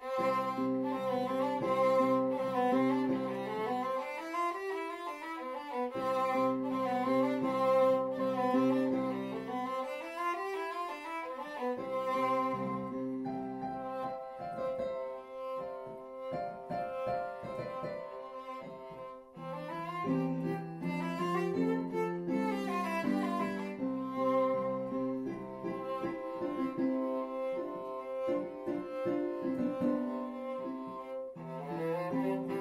Thank Amen.